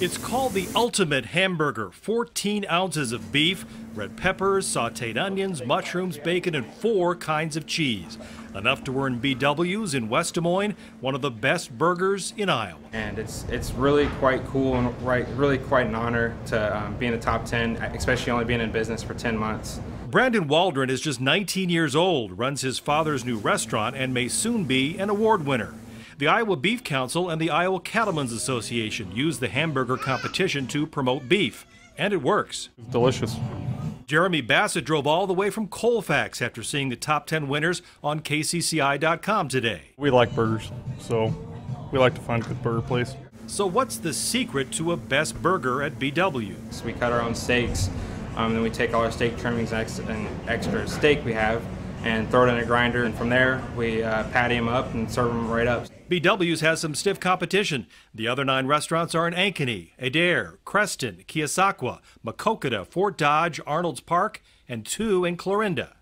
It's called the ultimate hamburger 14 ounces of beef, red peppers, sauteed onions, mushrooms, bacon, and four kinds of cheese. Enough to earn BW's in West Des Moines, one of the best burgers in Iowa. And it's it's really quite cool and right, really quite an honor to um, be in the top 10, especially only being in business for 10 months. Brandon Waldron is just 19 years old, runs his father's new restaurant, and may soon be an award winner. The Iowa Beef Council and the Iowa Cattlemen's Association use the hamburger competition to promote beef, and it works. It's delicious. Jeremy Bassett drove all the way from Colfax after seeing the top 10 winners on KCCI.com today. We like burgers, so we like to find a good burger place. So, what's the secret to a best burger at BW? So we cut our own steaks, um, then we take all our steak trimmings and extra steak we have and throw it in a grinder. And from there, we uh, patty them up and serve them right up. BW's has some stiff competition. The other nine restaurants are in Ankeny, Adair, Creston, Keosauqua, Maquoketa, Fort Dodge, Arnold's Park, and two in Clarinda.